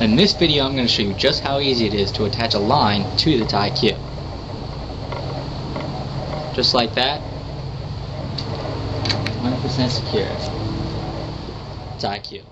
In this video I'm going to show you just how easy it is to attach a line to the tie Q. Just like that. 100% secure. tie Q.